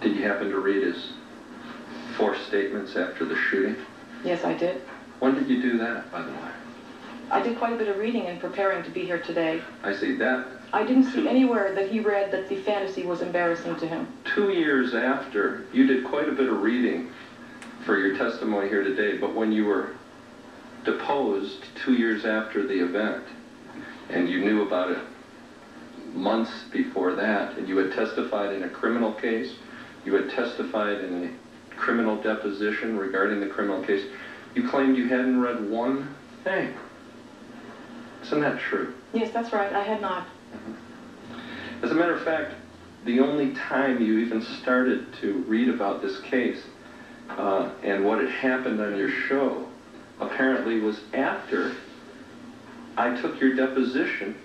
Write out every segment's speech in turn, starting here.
Did you happen to read his four statements after the shooting? Yes, I did. When did you do that, by the way? I did quite a bit of reading and preparing to be here today. I see that I didn't see anywhere that he read that the fantasy was embarrassing to him. two years after, you did quite a bit of reading for your testimony here today, but when you were deposed two years after the event, and you knew about it months before that, and you had testified in a criminal case, you had testified in a criminal deposition regarding the criminal case, you claimed you hadn't read one thing. Isn't that true? Yes, that's right, I had not. As a matter of fact, the only time you even started to read about this case uh, and what had happened on your show apparently was after I took your deposition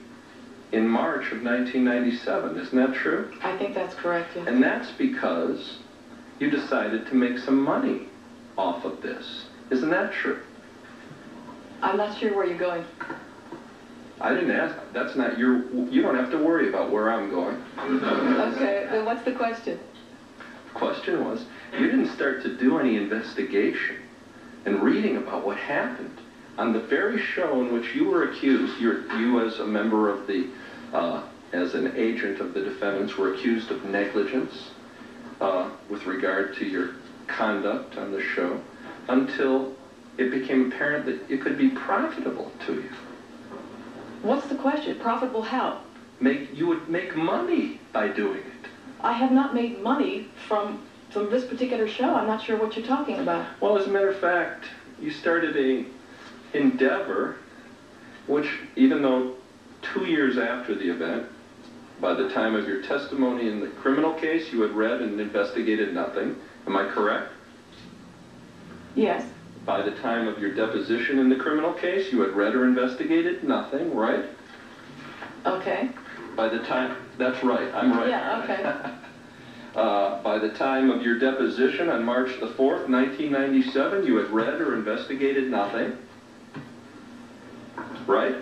in March of 1997. Isn't that true? I think that's correct, yes. And that's because you decided to make some money off of this. Isn't that true? I'm not sure where you're going. I didn't ask. That's not your. You don't have to worry about where I'm going. Okay, then what's the question? question was, you didn't start to do any investigation and reading about what happened on the very show in which you were accused, you're, you as a member of the, uh, as an agent of the defendants, were accused of negligence uh, with regard to your conduct on the show, until it became apparent that it could be profitable to you. What's the question? Profitable how? Make, you would make money by doing it. I have not made money from, from this particular show. I'm not sure what you're talking about. Well, as a matter of fact, you started a endeavor, which even though two years after the event, by the time of your testimony in the criminal case, you had read and investigated nothing. Am I correct? Yes, By the time of your deposition in the criminal case, you had read or investigated nothing, right? okay. By the time, that's right, I'm right. Yeah, okay. Uh, by the time of your deposition on March the 4th, 1997, you had read or investigated nothing. Right?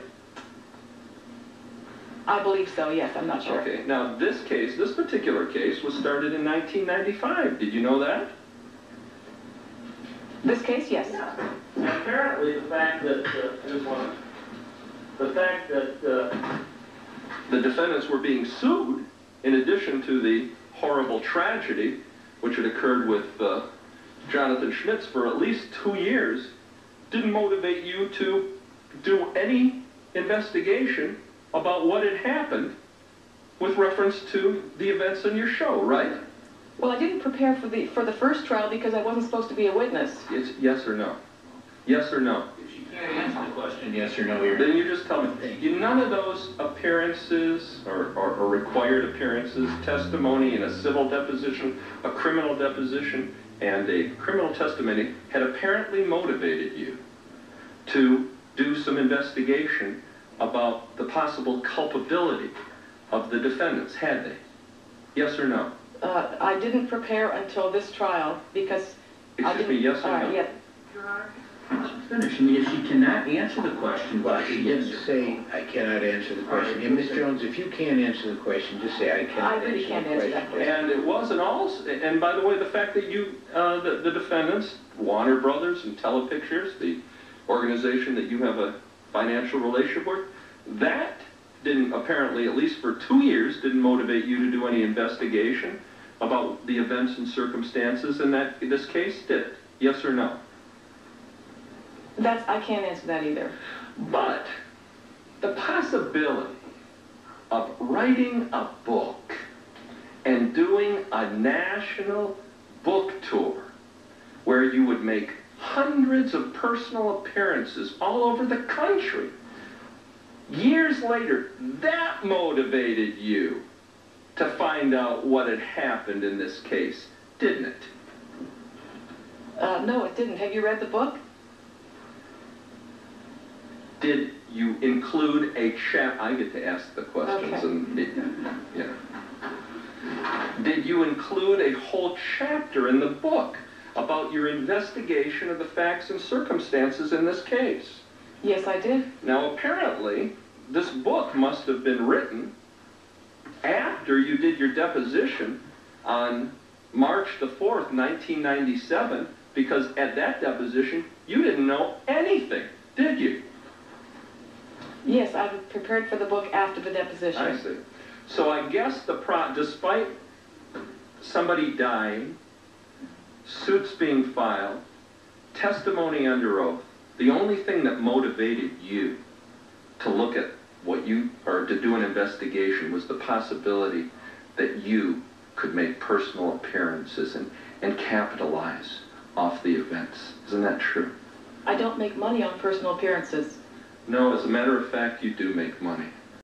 I believe so, yes, I'm not sure. Okay, now this case, this particular case was started in 1995. Did you know that? This case, yes. And apparently, the fact that, uh, just one, the fact that, uh, The defendants were being sued in addition to the horrible tragedy which had occurred with uh, Jonathan Schmitz for at least two years didn't motivate you to do any investigation about what had happened with reference to the events in your show, right? Well, I didn't prepare for the, for the first trial because I wasn't supposed to be a witness. It's yes or no. Yes or no. if she can't answer the question, yes or no, you're. Then you just tell me. You, none of those appearances or, or, or required appearances, testimony in a civil deposition, a criminal deposition, and a criminal testimony had apparently motivated you to do some investigation about the possible culpability of the defendants, had they? Yes or no? Uh, I didn't prepare until this trial because I Excuse me, didn't... yes or All right, no? yeah. Finish, I mean, if she cannot answer the question, Well, why she she didn't gets say, I cannot answer the question. And Ms. Jones, if you can't answer the question, just say, I I cannot really answer the can't answer that question. And it wasn't all, and by the way, the fact that you, uh, the, the defendants, Warner Brothers and Telepictures, the organization that you have a financial relationship with, that didn't apparently, at least for two years, didn't motivate you to do any investigation about the events and circumstances in that, this case, did it? Yes or no? That's, I can't answer that either. But the possibility of writing a book and doing a national book tour where you would make hundreds of personal appearances all over the country. Years later, that motivated you to find out what had happened in this case, didn't it? Uh, no, it didn't. Have you read the book? Did you include a chap, I get to ask the questions Okay. and, it- yeah. Did you include a whole chapter in the book about your investigation of the facts and circumstances in this case? Yes, I did. Now, apparently, this book must have been written after you did your deposition on March the 4th, 1997, because at that deposition, you didn't know anything, did you? Yes, I prepared for the book after the deposition. I see. So I guess the pro, despite somebody dying, suits being filed, testimony under oath, the only thing that motivated you to look at what you, or to do an investigation was the possibility that you could make personal appearances and, and capitalize off the events. Isn't that true? I don't make money on personal appearances. No, as a matter of fact, you do make money.